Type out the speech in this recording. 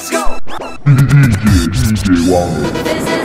Let's go! DJ, DJ